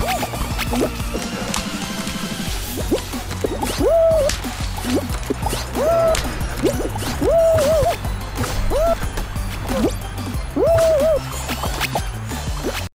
Woo!